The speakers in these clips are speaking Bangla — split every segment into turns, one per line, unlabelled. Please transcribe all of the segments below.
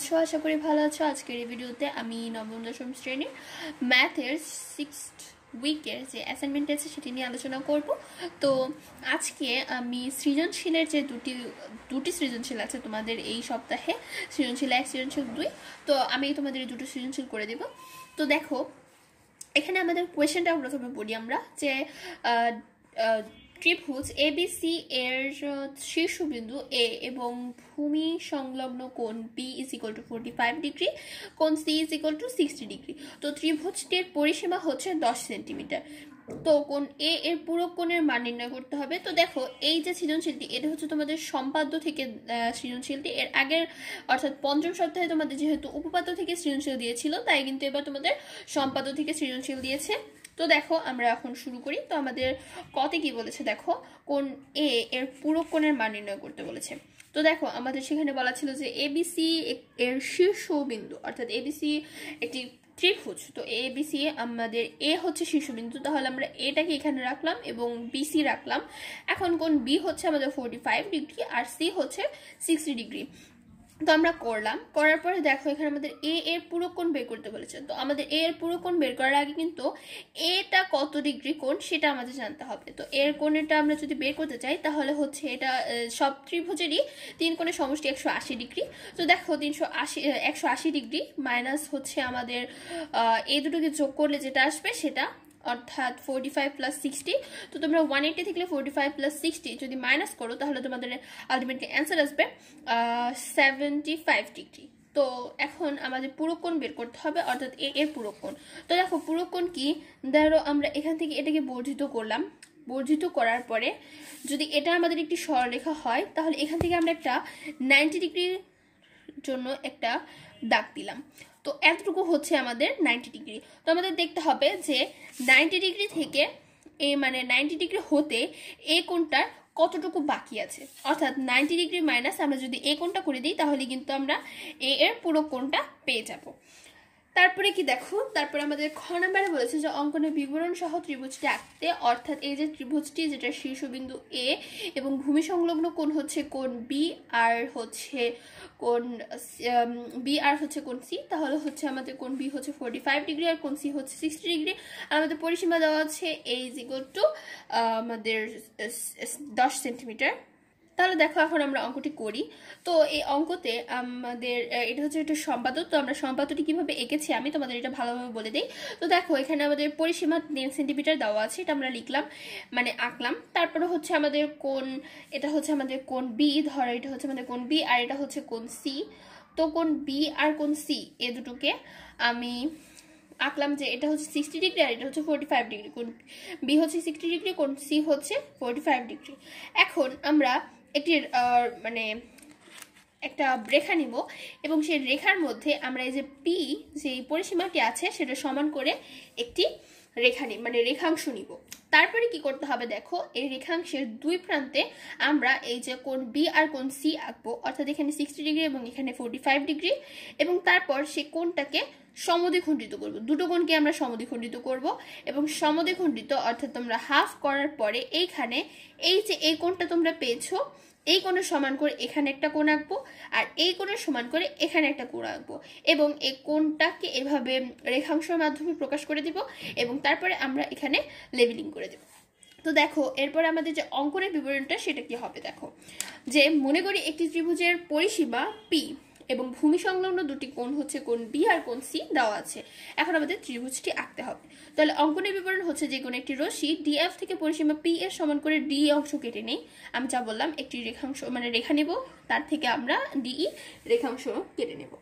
আছো? আশা করি ভালো আছো। আজকের এই ভিডিওতে আমি নবম, দশম শ্রেণির ম্যাথের সিক্স উইকের যে অ্যাসাইনমেন্ট আছে সেটি নিয়ে আলোচনা করব। তো আজকে আমি সৃজনশীলের যে দুটি দুটি সৃজনশীল আছে তোমাদের এই সপ্তাহে, সৃজনশীল এক, সৃজনশীল দুই, তো আমি তোমাদের এই দুটো সৃজনশীল করে দেব। তো দেখো, এখানে আমাদের কোয়েশ্চেনটা প্রথমে পড়ি আমরা যে ত্রিভুজ এবিসি এর শীর্ষবিন্দু এ এবং ভূমি সংলগ্ন কোণ B is equal to forty five degree কোণ C is equal to sixty degree তো ত্রিভুজটির পরিসীমা হচ্ছে দশ সেন্টিমিটার তো কোন এ এর পুরো কোণের মান নির্ণয় করতে হবে। তো দেখো, এই যে সৃজনশীলটি, এটা হচ্ছে তোমাদের সম্পাদ্য থেকে সৃজনশীলটি। এর আগের, অর্থাৎ পঞ্চম সপ্তাহে তোমাদের যেহেতু উপপাদ্য থেকে সৃজনশীল দিয়েছিল, তাই কিন্তু এবার তোমাদের সম্পাদ্য থেকে সৃজনশীল দিয়েছে। তো দেখো, আমরা এখন শুরু করি। তো আমাদের কতে কি বলেছে দেখো? কোন এ এর পুরো কোণের মান নির্ণয় করতে বলেছে। তো দেখো, আমাদের সেখানে বলা ছিল যে এবিসি এর শীর্ষ বিন্দু, অর্থাৎ এবিসি একটি ত্রিভুজ। তো এ বিসি আমাদের এ হচ্ছে শীর্ষবিন্দু তাহলে আমরা এটাকে এখানে রাখলাম এবং বিসি রাখলাম। এখন কোন বি হচ্ছে আমাদের ফোরটি ফাইভ ডিগ্রি আর সি হচ্ছে সিক্সটি ডিগ্রি। তো আমরা করলাম। করার পরে দেখো এখানে আমাদের এ এর পুরো কোণ বের করতে বলেছে। তো আমাদের এ এর পুরো কোণ বের করার আগে কিন্তু এটা কত ডিগ্রি কোণ সেটা আমাদের জানতে হবে। তো এর কোণেটা আমরা যদি বের করতে চাই, তাহলে হচ্ছে এটা সব ত্রিভুজেরই তিন কোণের সমষ্টি একশো আশি ডিগ্রি। তো দেখো তিনশো আশি একশো আশি ডিগ্রি মাইনাস হচ্ছে আমাদের এই দুটোকে যোগ করলে যেটা আসবে সেটা অর্থাৎ ফোরটি ফাইভ প্লাস সিক্সটি তো তোমরা ওয়ান এইটি থেকে ফোরটি ফাইভ প্লাস সিক্সটি যদি মাইনাস করো, তাহলে তোমাদের আলটিমেটলি অ্যান্সার আসবে সেভেন্টি ফাইভ ডিগ্রি তো এখন আমাদের পুরোকোণ বের করতে হবে, অর্থাৎ এ এর পুরোকোণ তো দেখো পুরোকোণ কি? ধরো আমরা এখান থেকে এটাকে বর্ধিত করলাম। বর্ধিত করার পরে যদি এটা আমাদের একটি সরলরেখা হয়, তাহলে এখান থেকে আমরা একটা নাইনটি ডিগ্রির জন্য একটা দাগ দিলাম। তো এতটুকু হচ্ছে আমাদের নাইনটি ডিগ্রি তো আমাদের দেখতে হবে যে নাইনটি ডিগ্রি থেকে এ মানে নাইনটি ডিগ্রি হতে এ কোনটার কতটুকু বাকি আছে? অর্থাৎ নাইনটি ডিগ্রি মাইনাস আমরা যদি এ কোনটা করে দিই, তাহলে কিন্তু আমরা এ এর পুরো কোনটা পেয়ে যাব। তারপরে কি দেখো? তারপরে আমাদের খ নাম্বারে বলেছে যে অঙ্কনের বিবরণ সহ ত্রিভুজটি আঁকতে, অর্থাৎ এই যে ত্রিভুজটি যেটা শীর্ষবিন্দু এ এবং ভূমি সংলগ্ন কোন হচ্ছে কোন বি আর হচ্ছে কোন বি আর হচ্ছে কোন সি তাহলে হচ্ছে আমাদের কোন বি হচ্ছে ফোরটি ফাইভ ডিগ্রি আর কোন সি হচ্ছে সিক্সটি ডিগ্রি আর আমাদের পরিসীমা দেওয়া হচ্ছে এই ইকুয়াল টু আমাদের দশ সেন্টিমিটার তাহলে দেখো এখন আমরা অঙ্কটি করি। তো এই অঙ্কতে আমাদের এটা হচ্ছে একটা সম্পাদক, তো আমরা সম্পাদকটি কীভাবে এঁকেছি আমি তোমাদের এটা ভালোভাবে বলে দিই। তো দেখো, এখানে আমাদের পরিসীমা তিন সেন্টিমিটার দেওয়া আছে, এটা আমরা লিখলাম মানে আঁকলাম। তারপরে হচ্ছে আমাদের কোন, এটা হচ্ছে আমাদের কোন বি ধরো এটা হচ্ছে আমাদের কোন বি আর এটা হচ্ছে কোন সি তো কোন বি আর কোন সি এ দুটোকে আমি আঁকলাম যে এটা হচ্ছে সিক্সটি ডিগ্রি আর এটা হচ্ছে ফোরটি ফাইভ ডিগ্রি কোন বি হচ্ছে সিক্সটি ডিগ্রি কোন সি হচ্ছে ফোরটি ফাইভ ডিগ্রি এখন আমরা একটি মানে একটা রেখা নিব এবং সেই রেখার মধ্যে আমরা এই যে পি যে পরিসীমাটি আছে সেটা সমান করে একটি রেখা নিব মানে রেখাংশ নিব। তারপরে কি করতে হবে দেখো, এই রেখাংশের দুই প্রান্তে আমরা এই যে কোন বি আর কোন সি আঁকবো, অর্থাৎ এখানে সিক্সটি ডিগ্রি এবং এখানে ফোরটি ফাইভ ডিগ্রি এবং তারপর সে কোনটাকে সমদ্বিখণ্ডিত করব। দুটো কোণকে আমরা সমদ্বিখণ্ডিত করব, এবং সমদ্বিখণ্ডিত অর্থাৎ তোমরা হাফ করার পরে এইখানে এই যে এই কোণটা তোমরা পেয়েছ এই কোণের সমান করে এখানে একটা কোণ আঁকবো আর এই কোণের সমান করে এখানে একটা কোণ আঁকবো। এবং এই কোণটাকে এভাবে রেখাংশের মাধ্যমে প্রকাশ করে দিব এবং তারপরে আমরা এখানে লেবেলিং করে দেব। তো দেখো, এরপরে আমাদের যে অঙ্কনের বিবরণটা সেটা কি হবে দেখো। যে মনে করি একটি ত্রিভুজের পরিসীমা পি এবং ভূমি সংলগ্ন দুটি কোণ হচ্ছে কোণ বি আর কোণ সি দেওয়া আছে। এখন আমাদের ত্রিভুজটি আঁকতে হবে। তাহলে অঙ্কনের বিবরণ হচ্ছে যে কোনো একটি রশি ডিএফ থেকে পরিসীমা পি এর সমান করে ডি অংশ কেটে নেই। আমি যা বললাম, একটি রেখাংশ মানে রেখা নেব, তার থেকে আমরা ডিই রেখাংশ কেটে নেব।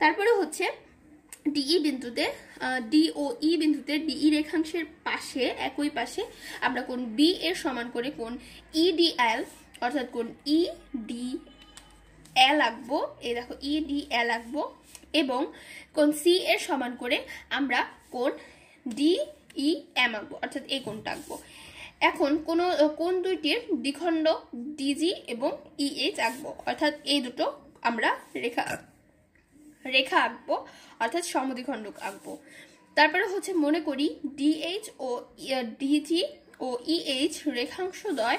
তারপরে হচ্ছে ডিই বিন্দুতে ডি ও ই বিন্দুতে ডিই রেখাংশের পাশে, একই পাশে, আমরা কোন বি এর সমান করে কোন ইডিএল অর্থাৎ কোন ই ডি এল আঁকবো এই দেখো ই ডি এল আঁকবো এবং কোন সি এর সমান করে আমরা কোন ডি ই এম আঁকবো, অর্থাৎ এই কোনটা আঁকবো। এখন কোন কোন দুইটির দ্বিখণ্ড ডিজি এবং ইএইচ আঁকবো, অর্থাৎ এই দুটো আমরা রেখা রেখা আঁকবো, অর্থাৎ সমদ্বিখণ্ডক আঁকবো। তারপরে হচ্ছে মনে করি ডিএইচ ও ডিজি ও ইএইচ রেখাংশদ্বয়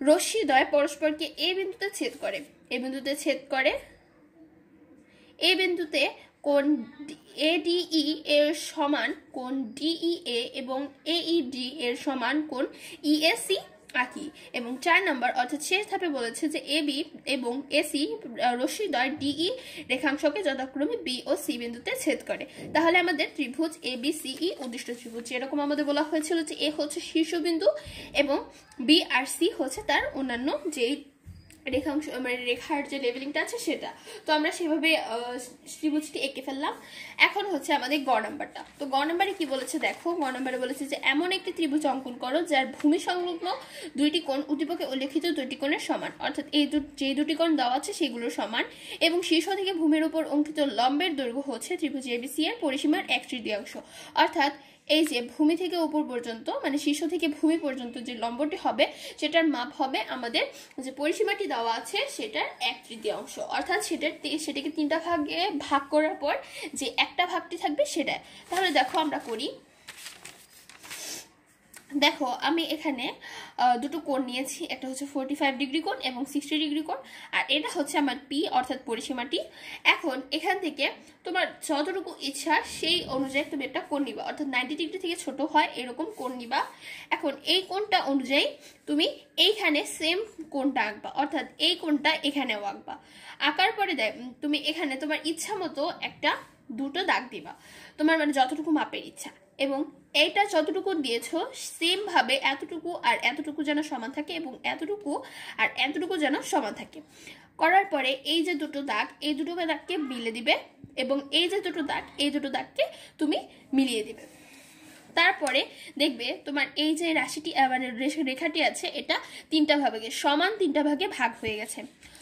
রশ্মিদ্বয় পরস্পরকে এ বিন্দুতে ছেদ করে। এ বিন্দুতে ছেদ করে। এ বিন্দুতে কোন এ এডিই এর সমান কোন ডিই এ এবং এ ই ডি এর সমান কোন ইএসি আঁকি এবং চার নম্বর অর্থাৎ শেষ ধাপে বলেছে যে এ, বি এবং এসি রশ্মিদ্বয় ডিই রেখাংশকে যথাক্রমে বি ও সি বিন্দুতে ছেদ করে। তাহলে আমাদের ত্রিভুজ এ, বি সিই উদ্দিষ্ট ত্রিভুজ। এরকম আমাদের বলা হয়েছিল যে এ হচ্ছে শীর্ষবিন্দু এবং বি আর সি হচ্ছে তার অন্যান্য যেই রেখাংশ মানে রেখার যে লেভেলিংটা আছে সেটা। তো আমরা সেভাবে ত্রিভুজটি এঁকে ফেললাম। এখন হচ্ছে আমাদের গ নাম্বারটা। তো গ নাম্বারে কি বলেছে দেখো, গ নাম্বারে বলেছে যে, এমন একটি ত্রিভুজ অঙ্কন করো, যার ভূমি সংলগ্ন দুইটি কোণ, উদ্দীপকে উল্লেখিত দুইটি কোণের সমান। অর্থাৎ এই যে দুটি কোণ দেওয়া আছে সেগুলোর সমান। এবং শীর্ষ থেকে ভূমির উপর অঙ্কিত লম্বের দৈর্ঘ্য হচ্ছে ত্রিভুজ এবিসি এর পরিসীমার এক তৃতীয়াংশ। অর্থাৎ এই যে ভূমি থেকে উপর পর্যন্ত মানে শীর্ষ থেকে ভূমি পর্যন্ত যে লম্বটি হবে, সেটার মাপ হবে আমাদের যে পরিসীমাটি দেওয়া আছে, সেটার এক তৃতীয়াংশ। অর্থাৎ সেটার সেটাকে তিনটা ভাগে ভাগ করার পর যে একটা ভাগটি থাকবে সেটা। তাহলে দেখো আমরা করি দেখো, আমি এখানে দুটো কোণ নিয়েছি। একটা হচ্ছে ফোরটি ফাইভ ডিগ্রি কোণ এবং সিক্সটি ডিগ্রি কোণ আর এটা হচ্ছে আমার পি অর্থাৎ পরিসীমাটি। এখন, এখান থেকে তোমার যতটুকু ইচ্ছা, সেই অনুযায়ী তুমি একটা কোণ নিবা। অর্থাৎ নাইনটি ডিগ্রি থেকে ছোট হয়, এরকম কোণ নিবা। এখন, এই কোণটা অনুযায়ী তুমি এইখানে সেম কোণটা আঁকবা। অর্থাৎ এই কোণটা এখানেও আঁকবা। আঁকার পরে তুমি এখানে তোমার ইচ্ছা মতো একটা দুটো দাগ দিবা। তোমার মানে যতটুকু মাপের ইচ্ছা। এবং এইটা যতটুকু দিয়েছ সেম ভাবে এতটুকু আর এতটুকু যেন সমান থাকে এবং এতটুকু আর এতটুকু যেন সমান থাকে। করার পরে এই যে দুটো দাগ, এই দুটো দাগকে মিলে দিবে এবং এই যে দুটো দাগ, এই দুটো দাগকে তুমি মিলিয়ে দিবে। তারপরে দেখবে তোমার এই যে রাশিটি মানে রেখাটি আছে, এটা তিনটা ভাগে, সমান তিনটা ভাগে ভাগ হয়ে গেছে।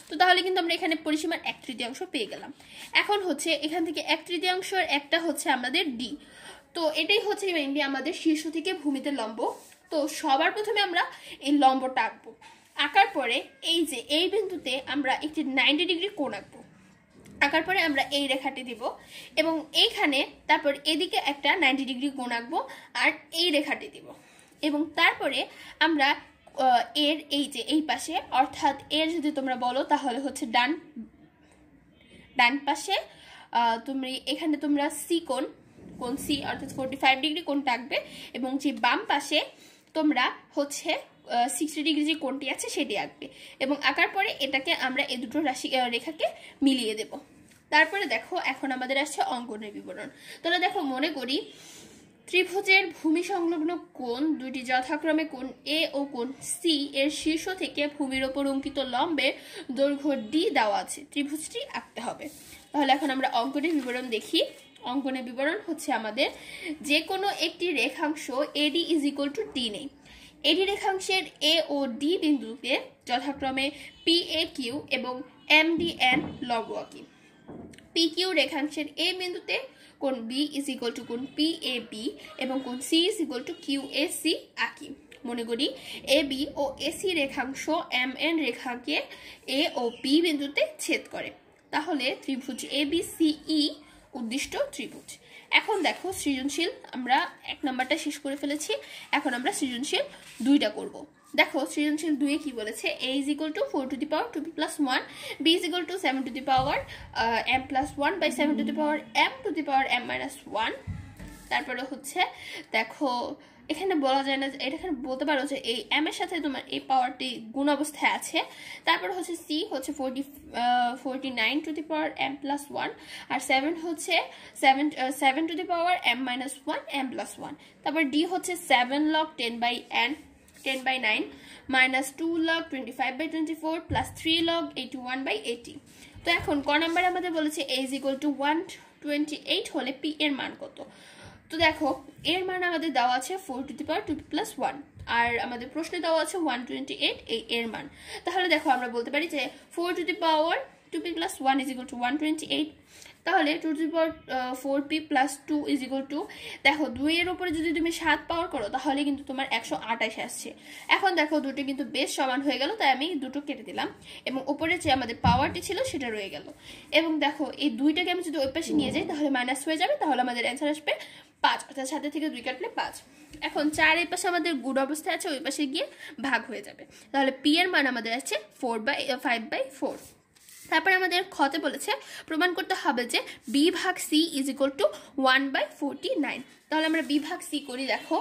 তো তাহলে কিন্তু আমরা এখানে পরিসীমার এক তৃতীয়াংশ পেয়ে গেলাম। এখন হচ্ছে এখান থেকে এক তৃতীয়াংশের একটা হচ্ছে আমাদের ডি তো এটাই হচ্ছে মেনলি আমাদের শীর্ষ থেকে ভূমিতে লম্ব। তো সবার প্রথমে আমরা এই লম্বটা আঁকবো। আঁকার পরে এই যে এই বিন্দুতে আমরা একটি নাইনটি ডিগ্রি কোণ আঁকবো। আঁকার পরে আমরা এই রেখাটি দিব এবং এইখানে তারপর এদিকে একটা নাইনটি ডিগ্রি কোণ আঁকবো আর এই রেখাটি দিব। এবং তারপরে আমরা এর এই যে এই পাশে, অর্থাৎ এর যদি তোমরা বলো তাহলে হচ্ছে ডান ডান পাশে তুমি এখানে তোমরা সি কোণ কোন সি অর্থাৎ ফোরটি ফাইভ ডিগ্রি কোনটা আঁকবে এবং যে বাম পাশে তোমরা হচ্ছে সিক্সটি ডিগ্রি যে কোনটি আছে সেটি আঁকবে এবং আঁকার পরে এটাকে আমরা এই দুটো রাশি রেখাকে মিলিয়ে দেব। তারপরে দেখো, এখন আমাদের আসছে অঙ্কনের বিবরণ। তোমরা দেখো, মনে করি ত্রিভুজের ভূমি সংলগ্ন কোণ দুটি যথাক্রমে কোণ এ ও কোণ সি এর শীর্ষ থেকে ভূমির ওপর অঙ্কিত লম্বের দৈর্ঘ্য ডি দেওয়া আছে। ত্রিভুজটি আঁকতে হবে। তাহলে এখন আমরা অঙ্কনের বিবরণ দেখি। অঙ্কনের বিবরণ হচ্ছে আমাদের যে কোনো একটি রেখাংশ AD is equal to D নেই। এডি রেখাংশের এ ও ডি বিন্দুকে যথাক্রমে পি এ কিউ এবং এম ডি এন লব আঁকি পি কিউ রেখাংশের এ বিন্দুতে কোন বি ইজ ইকুয়াল টু কোন পি এ বি এবং কোন C is equal to Q A C আঁকি। মনে করি এ বি ও এসি রেখাংশ এম এন রেখাকে এ ও বি বিন্দুতে ছেদ করে। তাহলে ত্রিভুজ এ বি সি ই উদ্দিষ্ট ত্রিভুজ। এখন দেখো সৃজনশীল, আমরা এক নাম্বারটা শেষ করে ফেলেছি। এখন আমরা সৃজনশীল দুইটা করব। দেখো সৃজনশীল দুয়ে কি বলেছে? A is equal to four to the power two B plus one B is equal to seven to the power M plus one by seven to the power M to the power M minus one তারপরে হচ্ছে, দেখো এখানে বলা যায় না এটা এখানে বলতে পারো যে এই এম এর সাথে তোমার এই পাওয়ারটি গুণ অবস্থায় আছে। তারপর হচ্ছে সি হচ্ছে forty forty nine to the power M plus one R seven হচ্ছে seven seven to the power M minus one M plus one তারপর ডি হচ্ছে seven log ten by N ten by nine minus two log twenty five by twenty four plus three log eighty one by eighty তো এখন ক নাম্বার আমাদের বলেছে A is equal to one twenty eight হলে পি এর মান কত? তো দেখো, এর মান আমাদের দেওয়া আছে four to the power two plus one আর আমাদের প্রশ্নে দেওয়া আছে ওয়ান টোয়েন্টি এইট এই এর মান। তাহলে দেখো, আমরা বলতে পারি যে four to the power two P plus one is equal to one eight তাহলে two to power four P plus two is equal to দেখো দুইয়ের উপরে যদি তুমি সাত পাওয়ার করো, তাহলে কিন্তু তোমার একশো আঠাশ আসছে। এখন দেখো দুটো কিন্তু বেশ সমান হয়ে গেল, তাই আমি দুটো কেটে দিলাম। এবং উপরে যে আমাদের পাওয়ারটি ছিল, সেটা রয়ে গেল। এবং দেখো এই দুইটাকে আমি যদি ওই পাশে নিয়ে যাই, তাহলে মাইনাস হয়ে যাবে, তাহলে আমাদের অ্যান্সার আসবে পাঁচ, অর্থাৎ সাথে থেকে দুই কাটলে পাঁচ। এখন চার এই পাশে আমাদের গুড অবস্থায় আছে, ওই পাশে গিয়ে ভাগ হয়ে যাবে। তাহলে পি এর মান আমাদের আছে four by five by four তারপরে আমাদের খতে বলেছে, প্রমাণ করতে হবে যে বি ভাগ C is equal to one by forty nine তাহলে আমরা বি ভাগ সি করি, দেখো,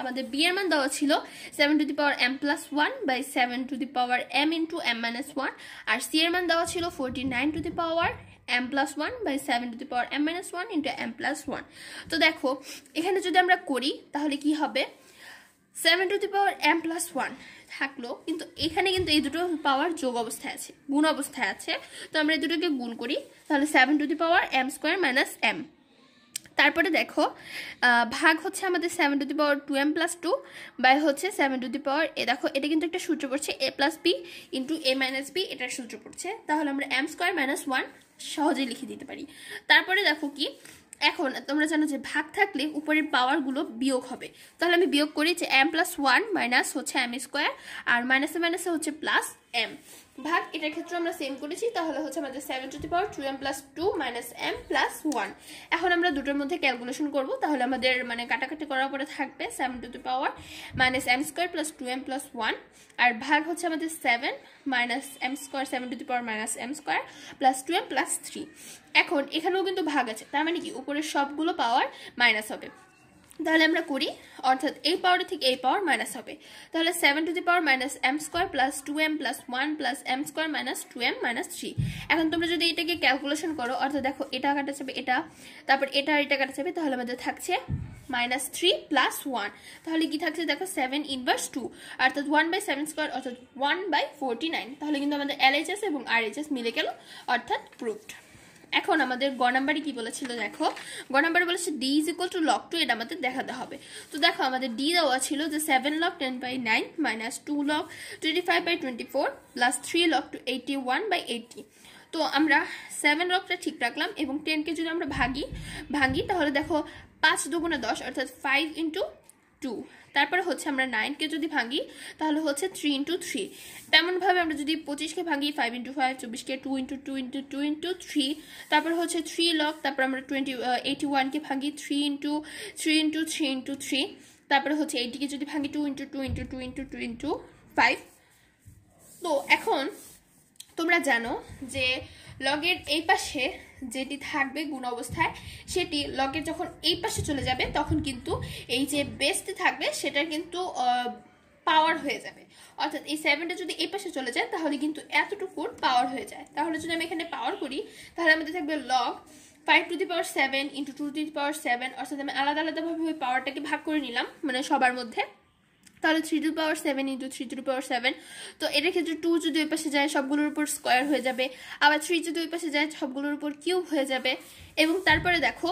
আমাদের বি এর মান দেওয়া ছিল seven to the power M plus one by seven to the power M into M minus one R C এর মান দেওয়া ছিল forty nine to the power M plus one by seven to the power M minus one into M plus one তো দেখো, এখানে যদি আমরা করি, তাহলে কি হবে? Seven to the power M plus one থাকল, কিন্তু এখানে কিন্তু এই দুটো পাওয়ার যোগ অবস্থায় আছে, গুণ অবস্থায় আছে। তো আমরা এই দুটোকে গুণ করি, তাহলে seven to the power M square minus M তারপরে দেখো ভাগ হচ্ছে আমাদের seven to the power two M plus two by হচ্ছে seven to the power A দেখো, এটা কিন্তু একটা সূত্র পড়ছে A plus B into A minus B এটার সূত্র পড়ছে। তাহলে আমরা এম স্কোয়ার মাইনাস ওয়ান সহজেই লিখে দিতে পারি। তারপরে দেখো কি এখন তোমরা জানো যে ভাগ থাকলে উপরের পাওয়ারগুলো বিয়োগ হবে। তাহলে আমি বিয়োগ করি যে এম প্লাস ওয়ান মাইনাস হচ্ছে এম স্কোয়ার আর মাইনাসে মাইনাসে হচ্ছে প্লাস এম ভাগ এটার ক্ষেত্রে আমরা সেম করেছি, তাহলে হচ্ছে আমাদের seven to the power two M plus two minus M plus one এখন আমরা দুটোর মধ্যে ক্যালকুলেশন করব, তাহলে আমাদের মানে কাটাকাটি করার পরে থাকবে seven to the power minus M square plus two M plus one আর ভাগ হচ্ছে আমাদের seven minus M square seven to the power minus M square plus two M plus three এখন এখানেও কিন্তু ভাগ আছে, তার মানে কি? উপরের সবগুলো পাওয়ার মাইনাস হবে। তাহলে আমরা করি, অর্থাৎ এই পাওয়ার থেকে এই পাওয়ার মাইনাস হবে। তাহলে seven to the power minus M square plus two M plus one plus M square minus two M minus three এখন তোমরা যদি এটাকে ক্যালকুলেশন করো, অর্থাৎ দেখো এটা কাটা যাবে এটা, তারপর এটা আর এটা কাটা যাবে, তাহলে আমাদের থাকছে মাইনাস থ্রি প্লাস ওয়ান তাহলে কি থাকছে দেখো সেভেন ইনভার্স টু অর্থাৎ ওয়ান বাই সেভেন স্কোয়ার অর্থাৎ ওয়ান বাই ফোরটি নাইন তাহলে কিন্তু আমাদের এলএইচএস এবং আর মিলে গেল, অর্থাৎ প্রুফড এখন আমাদের গ নাম্বারে কি বলেছিল দেখো? গ নাম্বারে বলেছে D is equal to log two এটা আমাদের দেখাতে হবে। তো দেখো, আমাদের ডি দেওয়া ছিল যে seven log ten by nine minus two log twenty five by twenty four plus three log two eighty one by eighty তো আমরা সেভেন লকটা ঠিক রাখলাম এবং টেনকে যদি আমরা ভাগি ভাঙি তাহলে দেখো পাঁচ দুগুণে দশ, অর্থাৎ ফাইভ ইন্টু টু তারপরে হচ্ছে আমরা নাইনকে যদি ভাঙি, তাহলে হচ্ছে থ্রি ইন্টু থ্রি তেমনভাবে আমরা যদি পঁচিশকে ভাঙি five into five চব্বিশকে two into two into two into three তারপর হচ্ছে থ্রি লক তারপর আমরা টোয়েন্টি এইটি ওয়ানকে ভাঙি three into three into three into three তারপরে হচ্ছে এইটিকে যদি ভাঙি two into two into two into two into five তো এখন তোমরা জানো যে লগের এই পাশে যেটি থাকবে গুণ অবস্থায়, সেটি লগের যখন এই পাশে চলে যাবে, তখন কিন্তু এই যে বেসটি থাকবে সেটা কিন্তু পাওয়ার হয়ে যাবে। অর্থাৎ এই সেভেনটা যদি এই পাশে চলে যায়, তাহলে কিন্তু এতটুকুর পাওয়ার হয়ে যায়। তাহলে যদি আমি এখানে পাওয়ার করি, তাহলে আমাদের থাকবে log five to the power seven into two to the power seven অর্থাৎ আমি আলাদা আলাদাভাবে ওই পাওয়ারটাকে ভাগ করে নিলাম মানে সবার মধ্যে। তাহলে three to power seven into three to power seven তো এটার ক্ষেত্রে টু যদি ওই পাশে যায়, সবগুলোর উপর স্কোয়ার হয়ে যাবে। আবার থ্রি যদি ওই পাশে যায়, সবগুলোর উপর কিউব হয়ে যাবে। এবং তারপরে দেখো,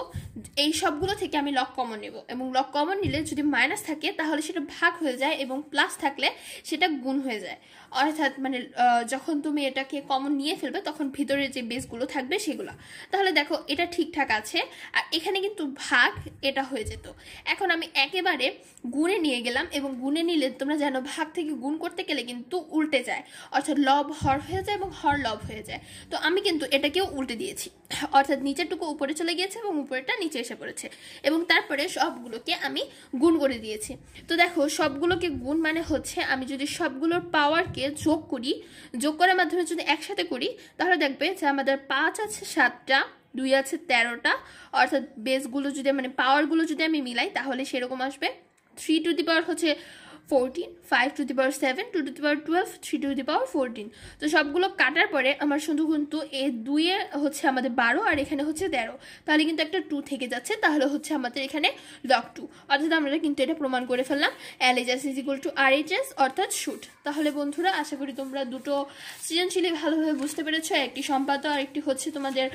এই সবগুলো থেকে আমি লক কমন নেব। এবং লক কমন নিলে যদি মাইনাস থাকে, তাহলে সেটা ভাগ হয়ে যায় এবং প্লাস থাকলে সেটা গুণ হয়ে যায়। অর্থাৎ মানে যখন তুমি এটাকে কমন নিয়ে ফেলবে, তখন ভিতরে যে বেসগুলো থাকবে সেগুলো। তাহলে দেখো, এটা ঠিকঠাক আছে। আর এখানে কিন্তু ভাগ এটা হয়ে যেত। এখন আমি একেবারে গুণে নিয়ে গেলাম এবং গুণে নিলে তোমরা জানো ভাগ থেকে গুণ করতে গেলে কিন্তু উল্টে যায়। অর্থাৎ লব হর হয়ে যায় এবং হর লব হয়ে যায়। তো আমি কিন্তু এটাকেও উল্টে দিয়েছি। অর্থাৎ নিচেরটুকু উপরে চলে গিয়েছে এবং উপরেটা নিচে এসে পড়েছে। এবং তারপরে সবগুলোকে আমি গুণ করে দিয়েছি। তো দেখো, সবগুলোকে গুণ মানে হচ্ছে আমি যদি সবগুলোর পাওয়ারকে যোগ করি, যোগ করার মাধ্যমে যদি একসাথে করি, তাহলে দেখবে যে আমাদের পাঁচ আছে সাতটা, দুই আছে তেরোটা। অর্থাৎ বেসগুলো যদি মানে পাওয়ারগুলো যদি আমি মিলাই, তাহলে সেরকম আসবে। থ্রি টু দি পাওয়ার হচ্ছে fourteen five to the power seven two to the power twelve three to the power fourteen তো সবগুলো কাটার পরে আমার শুধু কিন্তু এ দুইয়ে হচ্ছে আমাদের বারো আর এখানে হচ্ছে তেরো। তাহলে কিন্তু একটা টু থেকে যাচ্ছে, তাহলে হচ্ছে আমাদের এখানে লক টু অর্থাৎ আমরা কিন্তু এটা প্রমাণ করে ফেললাম। L H S is equal to R H S অর্থাৎ শুট তাহলে বন্ধুরা, আশা করি তোমরা দুটো সৃজনশীলই ভালোভাবে বুঝতে পেরেছ। একটি সম্পাদ আর একটি হচ্ছে তোমাদের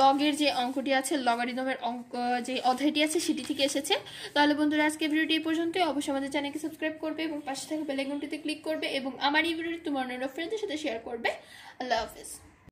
লগের যে অঙ্কটি আছে লগারিদমের অঙ্ক, যে অধ্যায়টি আছে, সেটি থেকে এসেছে। তাহলে বন্ধুরা আজকে ভিডিওটি এই পর্যন্তই। অবশ্যই আমাদের চ্যানেলকে সাবস্ক্রাইব করবে এবং পাশে থাকা বেলাইকনটিতে ক্লিক করবে এবং আমার এই ভিডিওটি তোমার অন্য ফ্রেন্ডদের সাথে শেয়ার করবে। আল্লাহ হাফিজ।